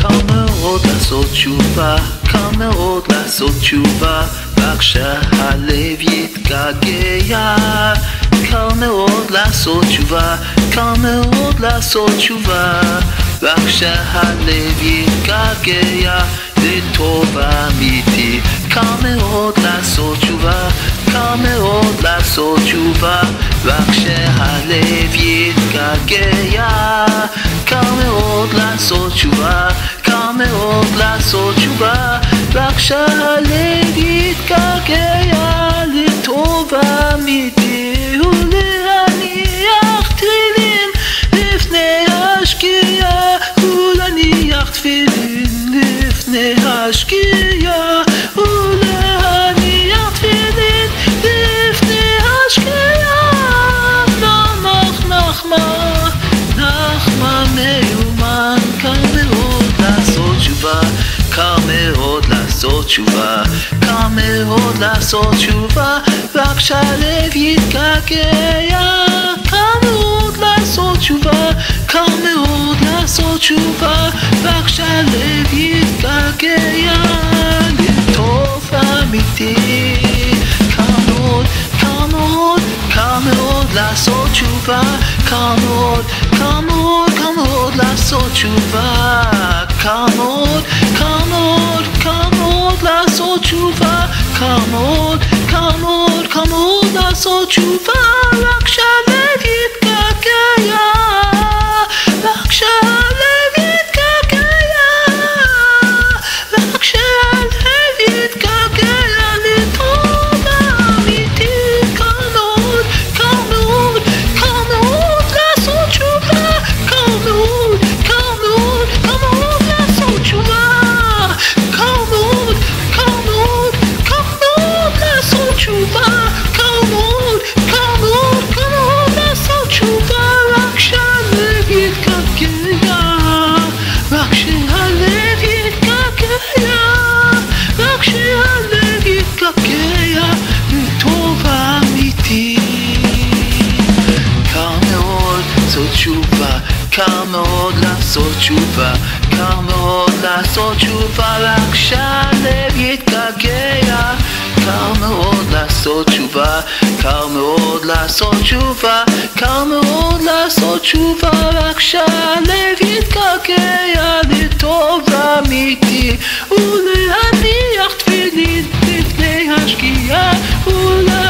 קל מאוד לעשות תשובה, קל מאוד לעשות תשובה, רק שהלב יתגעגע. קל מאוד לעשות תשובה, קל מאוד לעשות תשובה, רק שהלב יתגעגע. לטוב אמיתי. קל מאוד לעשות תשובה, קל מאוד לעשות תשובה, רק שהלב יתגעגע. קל מאוד לעשות תשובה, מאוד לעשות תשובה, רק שהלב יתגעגע לטוב אמיתי ולהניח תפילין לפני השקיעה ולהניח תפילין לפני השקיעה תשובה קל מאוד לעשות תשובה רק שהלב יתגעגע קל מאוד לעשות תשובה קל מאוד לעשות תשובה רק שהלב יתגעגע לטוב אמיתי קל מאוד, קל מאוד, קל מאוד לעשות תשובה קל מאוד, קל מאוד, קל מאוד לעשות תשובה קל מאוד, קל מאוד, קל מאוד לעשות תשובה קל מאוד, קל מאוד, קל מאוד לעשות תשובה רק שהלב יתגעגע יתגעגע לטוב אמיתי קל מאוד לעשות תשובה, קל מאוד לעשות תשובה, קל מאוד לעשות תשובה רק שהלב יתגעגע קל מאוד לעשות תשובה, קל מאוד לעשות תשובה, קל מאוד לעשות תשובה רק שהלב יתגעגע לטוב אמיתי ולהניח תפילין לפני השקיעה ולה